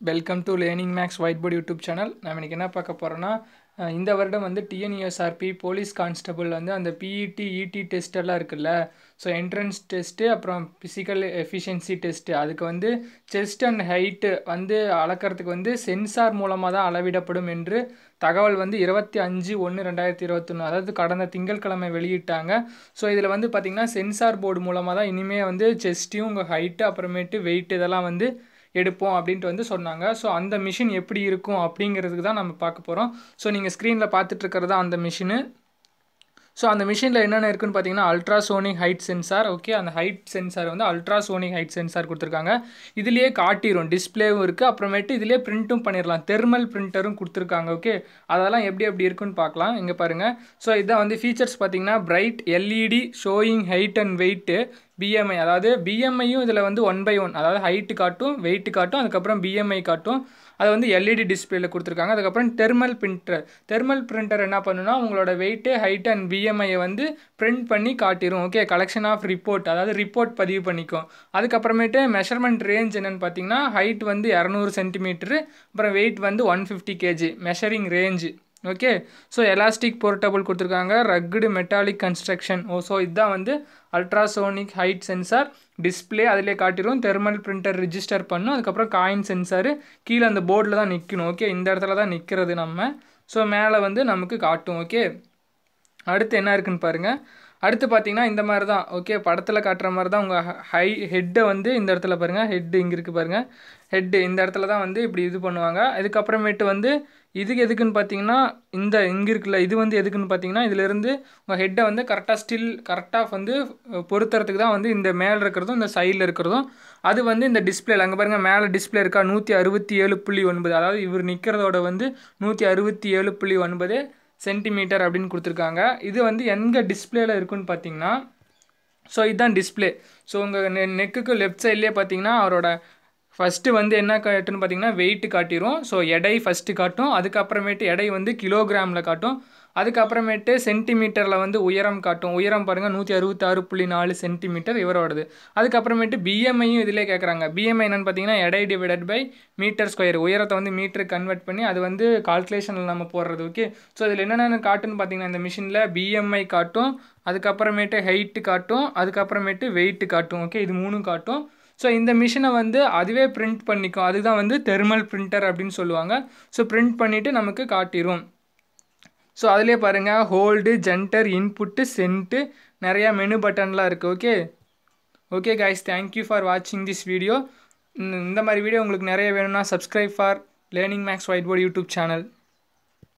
Welcome to learning maths whiteboard YouTube channel நம்ம இன்றைக்கி என்ன பார்க்க போகிறோன்னா இந்த வருடம் வந்து டிஎன்யூஎஸ்ஆர்பி போலீஸ் கான்ஸ்டபிள் வந்து அந்த பிஇடி இடி டெஸ்டெல்லாம் இருக்குல்ல ஸோ என்ட்ரன்ஸ் டெஸ்ட்டு அப்புறம் ஃபிசிக்கல் எஃபிஷியன்சி டெஸ்ட்டு அதுக்கு வந்து செஸ்ட் அண்ட் ஹைட்டு வந்து அளக்கிறதுக்கு வந்து சென்சார் மூலமாக தான் அளவிடப்படும் என்று தகவல் வந்து இருபத்தி அஞ்சு ஒன்று ரெண்டாயிரத்தி இருபத்தொன்று அதாவது கடந்த திங்கட்கிழமை வெளியிட்டாங்க. ஸோ இதில் வந்து பார்த்திங்கன்னா சென்சார் போர்டு மூலமாக தான் இனிமேல் வந்து செஸ்ட்டையும் உங்கள் ஹைட்டு அப்புறமேட்டு வெயிட் இதெல்லாம் வந்து எடுப்போம் அப்படின்ட்டு வந்து சொன்னாங்க. ஸோ அந்த மிஷின் எப்படி இருக்கும் அப்படிங்கிறதுக்கு தான் நம்ம பார்க்க போகிறோம் ஸோ நீங்கள் ஸ்க்ரீனில் பார்த்துட்ருக்கிறது அந்த மிஷினு ஸோ அந்த மிஷினில் என்னென்ன இருக்குன்னு பார்த்தீங்கன்னா அல்ட்ராசோனிக் ஹைட் சென்சார் ஓகே அந்த ஹைட் சென்சார் வந்து அல்ட்ராசோனிக் ஹைட் சென்சார் கொடுத்துருக்காங்க. இதுலேயே காட்டிடும் டிஸ்பிளேவும் இருக்குது அப்புறமேட்டு இதிலே பிரிண்ட்டும் பண்ணிடலாம் தெர்மல் பிரிண்டரும் கொடுத்துருக்காங்க ஓகே அதெல்லாம் எப்படி எப்படி இருக்குன்னு பார்க்கலாம். இங்கே பாருங்கள் ஸோ இதான் வந்து ஃபீச்சர்ஸ் பார்த்தீங்கன்னா bright LED showing height and weight BMI அதாவது பிஎம்ஐயும் இதில் வந்து ஒன் பை ஒன் அதாவது ஹைட்டு காட்டும் வெயிட்டு காட்டும் அதுக்கப்புறம் பிஎம்ஐ காட்டும். அதை வந்து எல்இடி டிஸ்பிளேல கொடுத்துருக்காங்க. அதுக்கப்புறம் தெர்மல் பிரிண்டர் தெர்மல் பிரிண்டர் என்ன பண்ணுன்னா உங்களோட வெயிட்டு ஹைட் அண்ட் பிஎம்ஐயை வந்து பிரிண்ட் பண்ணி காட்டிடும் ஓகே கலெக்ஷன் ஆஃப் ரிப்போர்ட் அதாவது ரிப்போர்ட் பதிவு பண்ணிக்கும். அதுக்கப்புறமேட்டு மெஷர்மெண்ட் ரேஞ்ச் என்னென்னு பார்த்தீங்கன்னா ஹைட் வந்து இரநூறு சென்டிமீட்ரு அப்புறம் வெயிட் வந்து one fifty KG measuring range okay so elastic portable கொடுத்துருக்காங்க. ரக்குடு மெட்டாலிக் கன்ஸ்ட்ரக்ஷன் ஓ ஸோ இதுதான் வந்து அல்ட்ராசோனிக் ஹைட் சென்சார் டிஸ்பிளே அதிலே காட்டிடும் தெர்மல் பிரிண்டர் ரிஜிஸ்டர் பண்ணும். அதுக்கப்புறம் காயின் சென்சாரு கீழே அந்த போர்டில் தான் நிற்கணும் ஓகே இந்த இடத்துல தான் நிற்கிறது நம்ம. ஸோ மேலே வந்து நமக்கு காட்டும். ஓகே அடுத்து என்ன இருக்குன்னு பாருங்கள் அடுத்து பார்த்தீங்கன்னா இந்த மாதிரி தான். ஓகே படத்தில் காட்டுற மாதிரி தான் உங்கள் ஹை ஹெட்டை வந்து இந்த இடத்துல பாருங்கள் ஹெட்டு இங்கே இருக்குது பாருங்கள் ஹெட்டு இந்த இடத்துல தான் வந்து இப்படி இது பண்ணுவாங்க. அதுக்கப்புறமேட்டு வந்து இதுக்கு எதுக்குன்னு பார்த்தீங்கன்னா இந்த இங்கே இருக்குல்ல இது வந்து எதுக்குன்னு பார்த்தீங்கன்னா இதிலேருந்து உங்கள் ஹெட்டை வந்து கரெக்டாக ஸ்டில் கரெக்டாக வந்து பொருத்துறதுக்கு தான் வந்து இந்த மேலே இருக்கிறதும் இந்த சைடில் இருக்கிறதும் அது வந்து இந்த டிஸ்பிளேல அங்கே பாருங்கள் மேலே டிஸ்பிளே இருக்கா நூற்றி அறுபத்தி ஏழு புள்ளி ஒன்பது. அதாவது இவர் நிற்கிறதோட வந்து நூற்றி அறுபத்தி ஏழு புள்ளி ஒன்பது சென்டிமீட்டர் அப்படின்னு கொடுத்துருக்காங்க. இது வந்து எங்கே டிஸ்பிளேல இருக்குன்னு பார்த்தீங்கன்னா ஸோ இதுதான் டிஸ்பிளே ஸோ உங்கள் நெ நெக்குக்கு லெஃப்ட் சைட்லேயே பார்த்தீங்கன்னா அவரோட ஃபஸ்ட்டு வந்து என்ன காட்டுன்னு பார்த்தீங்கன்னா வெயிட் காட்டிடும் ஸோ எடை ஃபஸ்ட்டு காட்டும். அதுக்கப்புறமேட்டு எடை வந்து கிலோகிராமில் காட்டும். அதுக்கப்புறமேட்டு சென்டிமீட்டரில் வந்து உயரம் காட்டும். உயரம் பாருங்கள் நூற்றி அறுபத்தாறு புள்ளி நாலு சென்டிமீட்டர் இவரோடது. அதுக்கப்புறமேட்டு பிஎம்ஐயும் இதிலே கேட்குறாங்க பிஎம்ஐ என்னென்னு பார்த்தீங்கன்னா எடை டிவைடட் பை மீட்டர் ஸ்கொயர் உயரத்தை வந்து மீட்டர் கன்வெர்ட் பண்ணி அது வந்து கால்குலேஷனில் நம்ம போடுறது ஓகே ஸோ இதில் என்னென்ன காட்டுன்னு பார்த்தீங்கன்னா இந்த மிஷினில் பிஎம்ஐ காட்டும். அதுக்கப்புறமேட்டு ஹைட்டு காட்டும். அதுக்கப்புறமேட்டு வெயிட்டு காட்டும் ஓகே இது மூணும் காட்டும். ஸோ இந்த மிஷினை வந்து அதுவே பிரிண்ட் பண்ணிக்கும். அதுதான் வந்து தெர்மல் பிரிண்டர் அப்படின்னு சொல்லுவாங்க. ஸோ பிரிண்ட் பண்ணிவிட்டு நமக்கு காட்டிடும் ஸோ அதிலே பாருங்கள் ஹோல்டு ஜென்டர் இன்புட்டு சென்ட்டு நிறையா மெனு பட்டன்லாம் இருக்குது okay okay guys thank you for வாட்சிங் திஸ் வீடியோ இந்த மாதிரி வீடியோ உங்களுக்கு நிறைய வேணும்னா subscribe for learning maths whiteboard YouTube channel